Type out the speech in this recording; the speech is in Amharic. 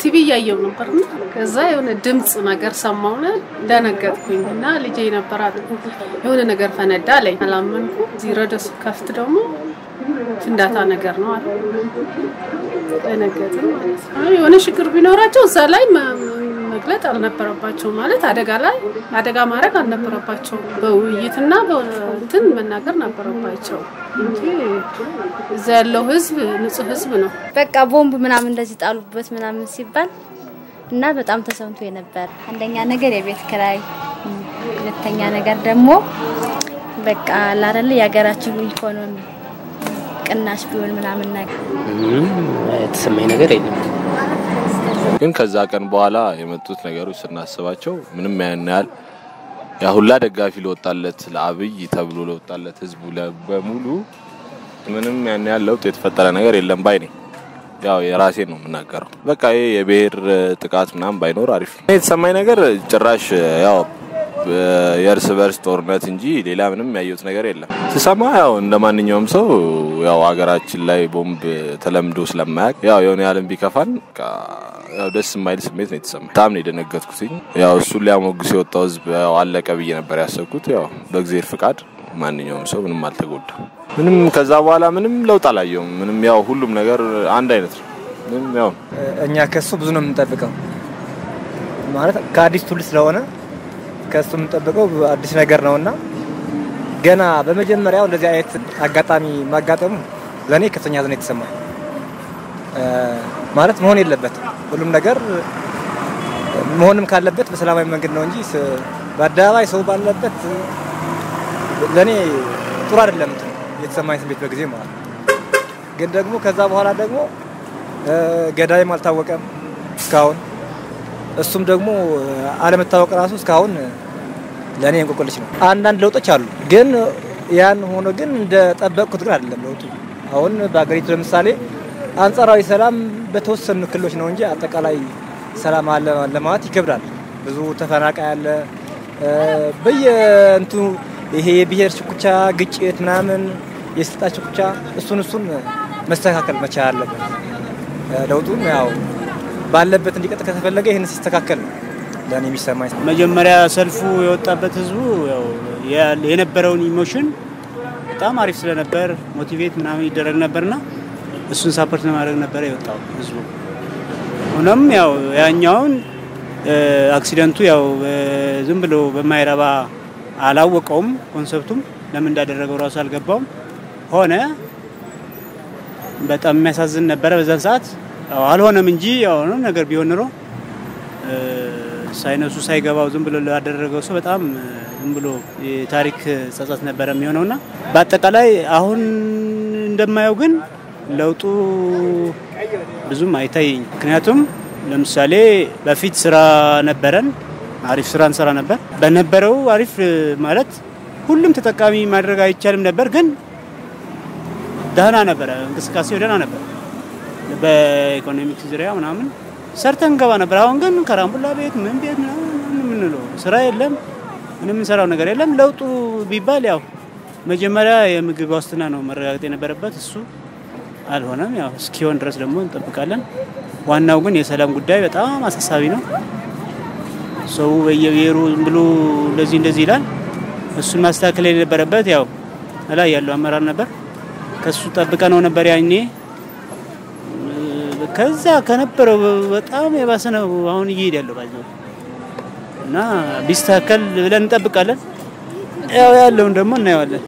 ቲቪ እያየው ነበር ከዛ የሆነ ድምፅ ነገር ሰማሁና ደነገጥኩኝ እና ልጄ ነበራት የሆነ ነገር ፈነዳ አለኝ። አላመንኩ። እዚህ ረዶ ስከፍት ደግሞ ፍንዳታ ነገር ነው አለ። ደነገጥን የሆነ ችግር ቢኖራቸው እዛ ላይ መግለጥ አልነበረባቸውም ማለት አደጋ ላይ አደጋ ማድረግ አልነበረባቸውም። በውይይትና በእንትን መናገር ነበረባቸው እንጂ እዛ ያለው ህዝብ ንጹህ ህዝብ ነው። በቃ ቦምብ ምናምን እንደዚህ ጣሉበት ምናምን ሲባል እና በጣም ተሰምቶ ነበር። አንደኛ ነገር የቤት ክራይ፣ ሁለተኛ ነገር ደግሞ በቃ ላረለ የሀገራችን ኢኮኖሚ ቅናሽ ቢሆን ምናምን ነገር የተሰማኝ ነገር የለም። ግን ከዛ ቀን በኋላ የመጡት ነገሮች ስናስባቸው ምንም ያን ያህል ሁላ ደጋፊ ለወጣለት ለአብይ ተብሎ ለወጣለት ህዝቡ በሙሉ ምንም ያን ያህል ለውጥ የተፈጠረ ነገር የለም ባይ ነኝ። ያው የራሴን ነው የምናገረው። በቃ ይሄ የብሔር ጥቃት ምናምን ባይኖር አሪፍ ነው። የተሰማኝ ነገር ጭራሽ ያው የእርስ በርስ ጦርነት እንጂ ሌላ ምንም ያየሁት ነገር የለም። ስሰማ ያው እንደ ማንኛውም ሰው ያው ሀገራችን ላይ ቦምብ ተለምዶ ስለማያውቅ ያው የሆነ ያህልም ቢከፋን ደስ የማይል ስሜት ነው የተሰማኝ። በጣም ነው የደነገጥኩት። ያው እሱን ሊያሞግስ የወጣው ህዝብ አለቀ ብዬ ነበር ያሰብኩት። ያው በእግዜር ፍቃድ ማንኛውም ሰው ምንም አልተጎዳም። ምንም ከዛ በኋላ ምንም ለውጥ አላየውም። ምንም ያው ሁሉም ነገር አንድ አይነት ነው። ምንም ያው እኛ ከሱ ብዙ ነው የምንጠብቀው ማለት ከአዲስ ትውልድ ስለሆነ ከሱ የምንጠብቀው አዲስ ነገር ነውና ገና በመጀመሪያው እንደዚህ አይነት አጋጣሚ ማጋጠሙ ለእኔ ከፍተኛ ሐዘን የተሰማኝ ማለት መሆን የለበትም። ሁሉም ነገር መሆንም ካለበት በሰላማዊ መንገድ ነው እንጂ በአደባባይ ሰው ባለበት ለእኔ ጥሩ አይደለም የተሰማኝ ስሜት በጊዜ ማለት ነው። ግን ደግሞ ከዛ በኋላ ደግሞ ገዳይም አልታወቀም እስካሁን እሱም ደግሞ አለመታወቅ ራሱ እስካሁን ለእኔ እንቆቅልሽ ነው። አንዳንድ ለውጦች አሉ፣ ግን ያን ሆኖ ግን እንደጠበቅኩት ግን አይደለም ለውጡ። አሁን በሀገሪቱ ለምሳሌ አንጻራዊ ሰላም በተወሰኑ ክልሎች ነው እንጂ አጠቃላይ ሰላም አለ ለማለት ይከብዳል። ብዙ ተፈናቃይ አለ። በየእንትኑ ይሄ የብሔር ሽኩቻ፣ ግጭት ምናምን፣ የስልጣን ሽኩቻ እሱን እሱን መስተካከል መቻል አለበት። ለውጡም ያው ባለበት እንዲቀጥል ከተፈለገ ይህን ሲስተካከል ለእኔ የሚሰማኝ። መጀመሪያ ሰልፉ የወጣበት ህዝቡ የነበረውን emotion በጣም አሪፍ ስለነበር motivate ምናምን ይደረግ ነበርና እሱን support ለማድረግ ነበረ የወጣው ህዝቡ። ሆኖም ያው ያኛውን accident ኡ ያው ዝም ብሎ በማይረባ አላወቀውም፣ concept ኡም ለምን እንዳደረገው ራሱ አልገባውም። ሆነ በጣም የሚያሳዝን ነበረ በዛን ሰዓት አልሆነም እንጂ የሆነ ነገር ቢሆን ኑሮ ሳይነሱ ሳይገባው ዝም ብሎ ላደረገው ሰው በጣም ዝም ብሎ የታሪክ ጸጸት ነበረ የሚሆነውና በአጠቃላይ አሁን እንደማየው ግን ለውጡ ብዙም አይታየኝ። ምክንያቱም ለምሳሌ በፊት ስራ ነበረን፣ አሪፍ ስራ እንሰራ ነበር። በነበረው አሪፍ ማለት ሁሉም ተጠቃሚ ማድረግ አይቻልም ነበር፣ ግን ደህና ነበረ፣ እንቅስቃሴው ደህና ነበር። በኢኮኖሚክ ዙሪያ ምናምን ሰርተን እንገባ ነበር። አሁን ግን ከራምቡላ ቤት ምን ቤት የምንለው ስራ የለም፣ ምንም የምንሰራው ነገር የለም። ለውጡ ቢባል ያው መጀመሪያ የምግብ ዋስትና ነው መረጋገጥ የነበረበት፣ እሱ አልሆነም። ያው እስኪሆን ድረስ ደግሞ እንጠብቃለን። ዋናው ግን የሰላም ጉዳይ በጣም አሳሳቢ ነው። ሰው በየብሔሩ ብሎ እንደዚህ እንደዚህ ይላል። እሱን ማስተካከል የነበረበት ያው ላይ ያለው አመራር ነበር። ከሱ ጠብቀ ነው ነበር ያኔ ከዛ ከነበረው በጣም የባሰ ነው አሁን እየሄድ ያለው ባይዘው እና ቢስተካከል ብለን እንጠብቃለን። ያው ያለውን ደግሞ እናየዋለን።